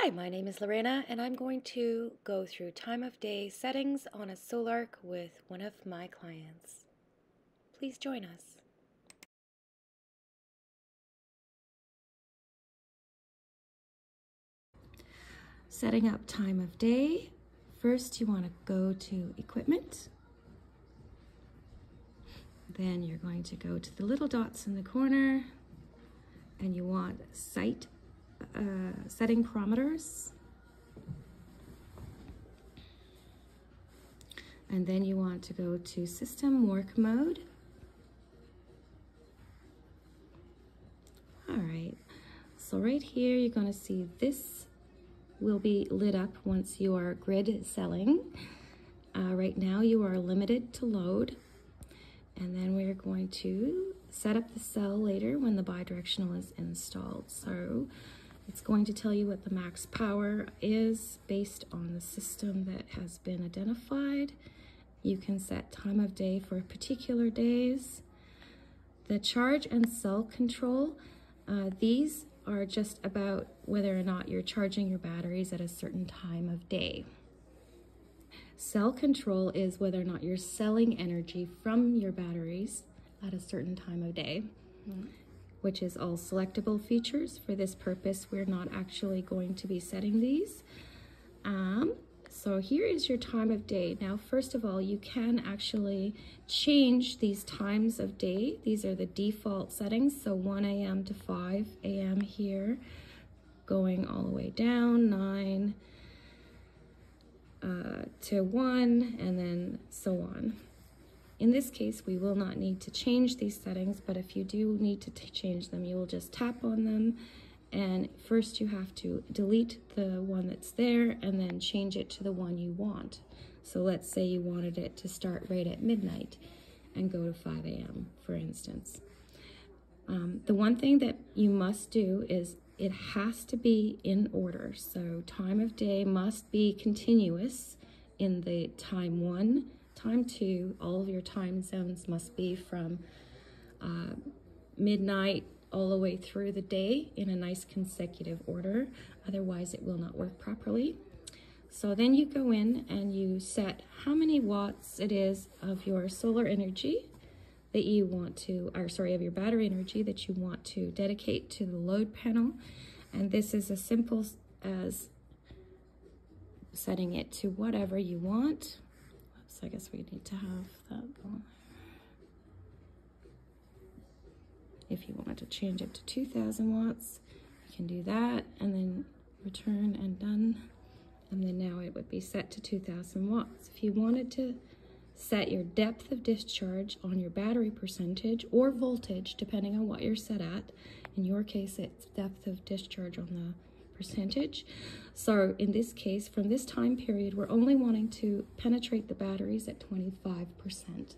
Hi, my name is Lorena, and I'm going to go through time of day settings on a Solark with one of my clients. Please join us. Setting up time of day. First, you want to go to equipment. Then you're going to go to the little dots in the corner and you want site uh, setting parameters. And then you want to go to system work mode. All right, so right here, you're gonna see this will be lit up once you are grid selling. Uh, right now you are limited to load. And then we're going to set up the sell later when the bidirectional is installed. So it's going to tell you what the max power is based on the system that has been identified. You can set time of day for particular days. The charge and sell control, uh, these are just about whether or not you're charging your batteries at a certain time of day. Sell control is whether or not you're selling energy from your batteries at a certain time of day. Mm -hmm which is all selectable features. For this purpose, we're not actually going to be setting these. Um, so here is your time of day. Now, first of all, you can actually change these times of day. These are the default settings. So 1 a.m. to 5 a.m. here, going all the way down, 9 uh, to 1, and then so on. In this case, we will not need to change these settings, but if you do need to change them, you will just tap on them. And first you have to delete the one that's there and then change it to the one you want. So let's say you wanted it to start right at midnight and go to 5 a.m., for instance. Um, the one thing that you must do is it has to be in order. So time of day must be continuous in the time one, time two, all of your time zones must be from uh, midnight all the way through the day in a nice consecutive order. Otherwise, it will not work properly. So then you go in and you set how many watts it is of your solar energy that you want to, or sorry, of your battery energy that you want to dedicate to the load panel. And this is as simple as setting it to whatever you want. So I guess we need to have that going. If you wanted to change it to 2000 watts, you can do that and then return and done. And then now it would be set to 2000 watts. If you wanted to set your depth of discharge on your battery percentage or voltage, depending on what you're set at. In your case, it's depth of discharge on the percentage. So in this case, from this time period, we're only wanting to penetrate the batteries at 25%.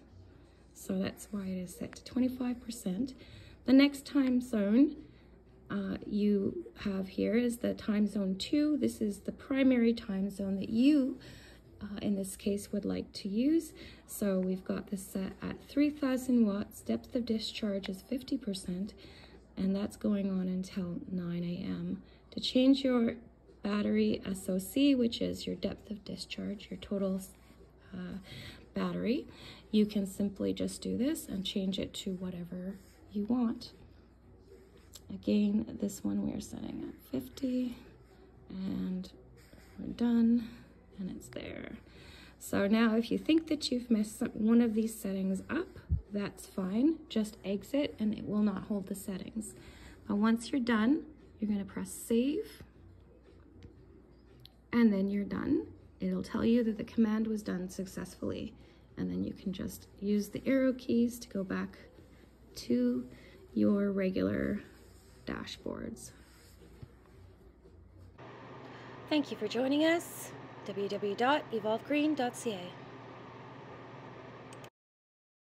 So that's why it is set to 25%. The next time zone uh, you have here is the time zone 2. This is the primary time zone that you, uh, in this case, would like to use. So we've got this set at 3,000 watts. Depth of discharge is 50%, and that's going on until 9 a.m. To change your battery SOC, which is your depth of discharge, your total uh, battery, you can simply just do this and change it to whatever you want. Again, this one we are setting at 50 and we're done and it's there. So now if you think that you've messed one of these settings up, that's fine. Just exit and it will not hold the settings. But once you're done, you're gonna press save and then you're done. It'll tell you that the command was done successfully and then you can just use the arrow keys to go back to your regular dashboards. Thank you for joining us. www.evolvegreen.ca